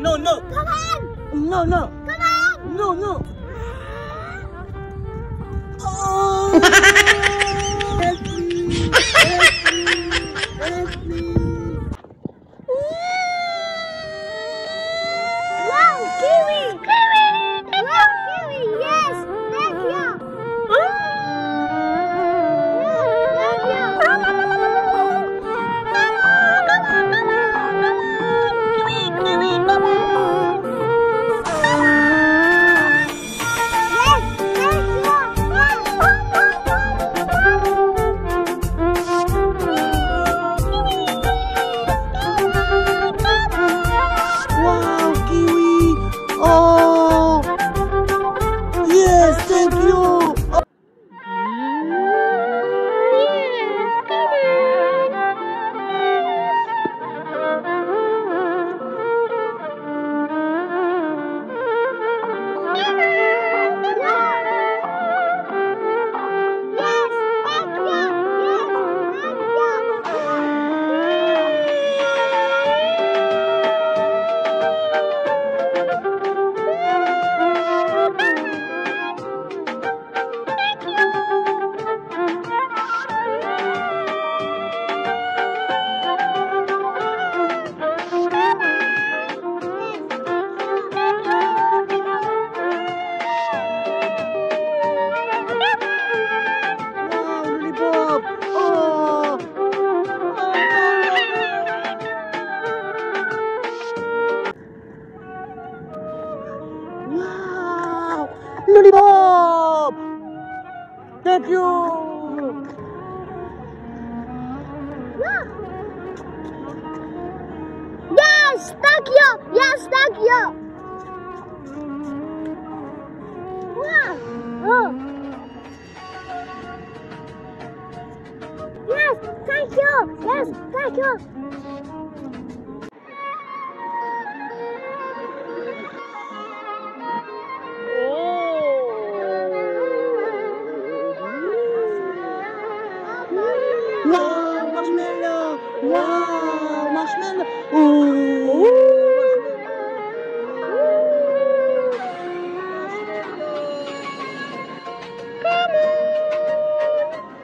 No, no. come on, No, no. come on. No, no. Oh. Help me. Help me. Help me. Lollipop. Thank you. Yes, thank you. Yes, thank you. Wow. Oh. Yes, thank you. Yes, thank you. Wow, marshmallow. Ooh.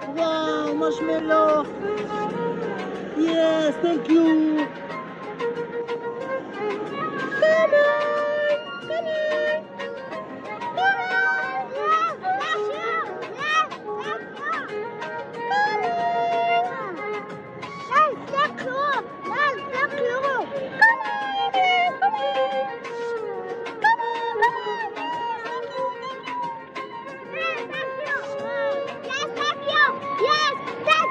Wow, marshmallow. Yes, thank you.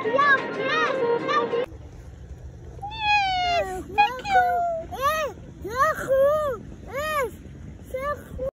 Yeah, yeah.